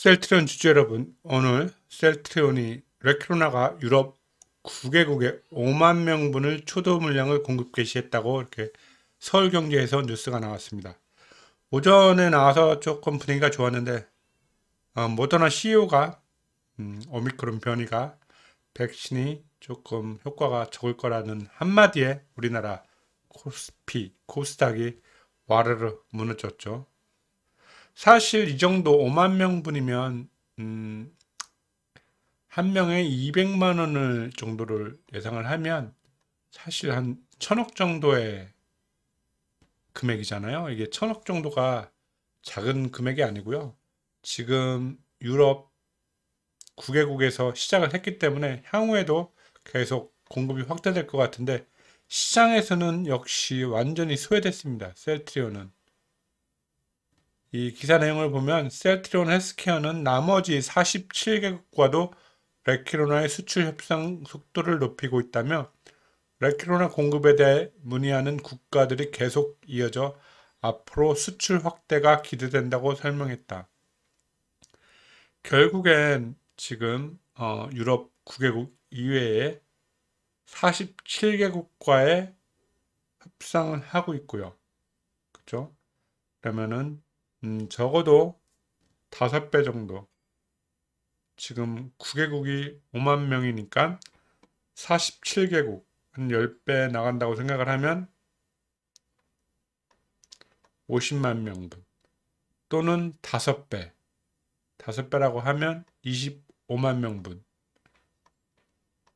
셀트리온 주주 여러분, 오늘 셀트리온이 레크로나가 유럽 9개국에 5만 명분을 초도 물량을 공급 개시했다고 이렇게 서울경제에서 뉴스가 나왔습니다. 오전에 나와서 조금 분위기가 좋았는데 어, 모더나 CEO가 음, 오미크론 변이가 백신이 조금 효과가 적을 거라는 한마디에 우리나라 코스피, 코스닥이 와르르 무너졌죠. 사실 이 정도 5만 명분이면 음, 한 명에 200만 원을 정도를 예상을 하면 사실 한 천억 정도의 금액이잖아요. 이게 천억 정도가 작은 금액이 아니고요. 지금 유럽 9개국에서 시작을 했기 때문에 향후에도 계속 공급이 확대될 것 같은데 시장에서는 역시 완전히 소외됐습니다. 셀트리온은. 이 기사 내용을 보면 셀트리온 헬스케어는 나머지 47개국과도 레키로나의 수출 협상 속도를 높이고 있다며 레키로나 공급에 대해 문의하는 국가들이 계속 이어져 앞으로 수출 확대가 기대된다고 설명했다. 결국엔 지금 어, 유럽 9개국 이외에 47개국과의 협상을 하고 있고요. 그죠? 그러면은 음, 적어도 5배 정도. 지금 9개국이 5만 명이니까 47개국, 한 10배 나간다고 생각을 하면 50만 명분. 또는 5배. 5배라고 하면 25만 명분.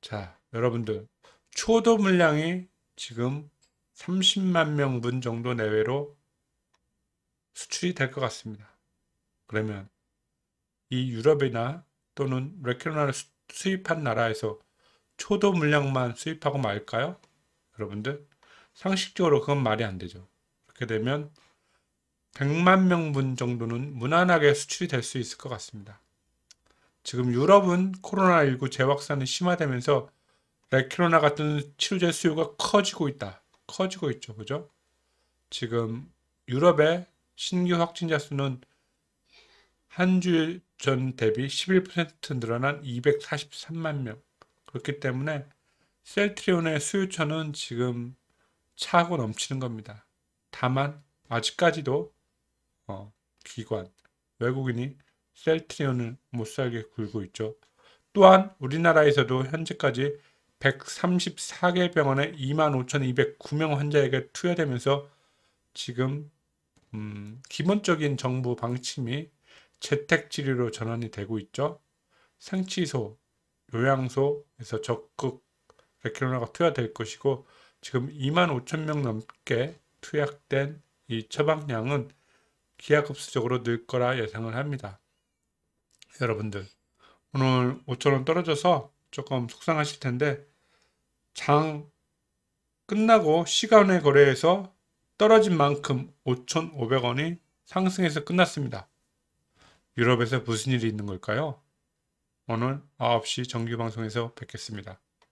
자, 여러분들. 초도 물량이 지금 30만 명분 정도 내외로 수출이 될 것 같습니다. 그러면 이 유럽이나 또는 레키로나를 수입한 나라에서 초도 물량만 수입하고 말까요? 여러분들 상식적으로 그건 말이 안 되죠. 그렇게 되면 100만 명분 정도는 무난하게 수출이 될 수 있을 것 같습니다. 지금 유럽은 코로나19 재확산이 심화되면서 레키로나 같은 치료제 수요가 커지고 있다. 커지고 있죠. 그죠? 지금 유럽의 신규 확진자 수는 한 주일 전 대비 11% 늘어난 243만 명. 그렇기 때문에 셀트리온의 수요처는 지금 차고 넘치는 겁니다. 다만 아직까지도 어, 기관 외국인이 셀트리온을 못 살게 굴고 있죠. 또한 우리나라에서도 현재까지 134개 병원에 25,209명 환자에게 투여되면서 지금 음, 기본적인 정부 방침이 재택치료로 전환이 되고 있죠. 생치소, 요양소에서 적극 레키로나가 투여될 것이고 지금 2만 5천 명 넘게 투약된 이 처방량은 기하급수적으로 늘 거라 예상을 합니다. 여러분들 오늘 5천 원 떨어져서 조금 속상하실 텐데 장 끝나고 시간의 거래에서 떨어진 만큼 5,500원이 상승해서 끝났습니다. 유럽에서 무슨 일이 있는 걸까요? 오늘 9시 정규 방송에서 뵙겠습니다.